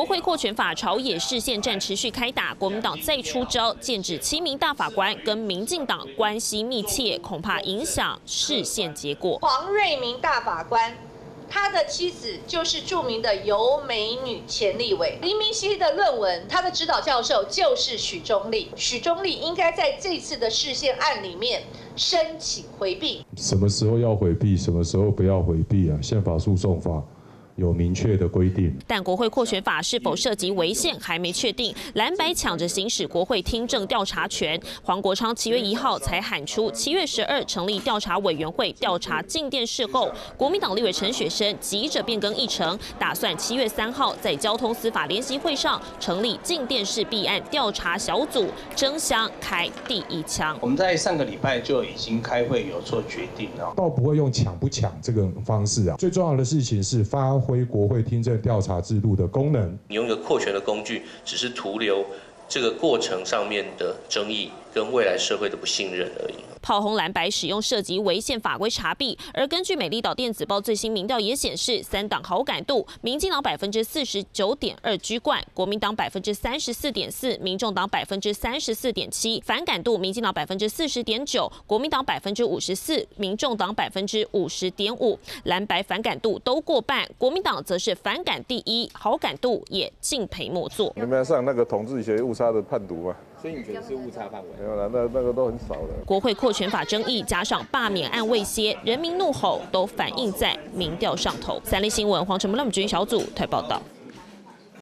国会扩权法朝野视线战持续开打，国民党再出招，剑指七名大法官跟民进党关系密切，恐怕影响视线结果。黄瑞明大法官。他的妻子就是著名的尤美女钱立伟，林明熙的论文，他的指导教授就是许忠立，许忠立应该在这次的视线案里面申请回避。什么时候要回避，什么时候不要回避啊？宪法诉讼法。有明确的规定，但国会扩权法是否涉及违宪还没确定。蓝白抢着行使国会听证调查权，黄国昌七月一号才喊出七月十二成立调查委员会调查静电事后，国民党立委陈雪生急着变更议程，打算七月三号在交通司法联席会上成立静电事弊案调查小组，争相开第一枪。我们在上个礼拜就已经开会有做决定了，倒不会用抢不抢这个方式啊。最重要的事情是发。挥国会听证调查制度的功能，你用一个扩权的工具，只是徒留这个过程上面的争议。跟未来社会的不信任而已。炮轰蓝白使用涉及违宪法规查弊，而根据美丽岛电子报最新民调也显示，三党好感度，民进党百分之四十九点二居冠，国民党百分之三十四点四，民众党百分之三十四点七。反感度，民进党百分之四十点九，国民党百分之五十四，民众党百分之五十点五。蓝白反感度都过半，国民党则是反感第一，好感度也敬陪末座。你们上那个统治学误差的判读吗？所以你觉得是误差范围？没有了，那那个都很少了。国会扩权法争议加上罢免案未歇，人民怒吼都反映在民调上头。三立新闻黄成木、lâm 军小组台报道。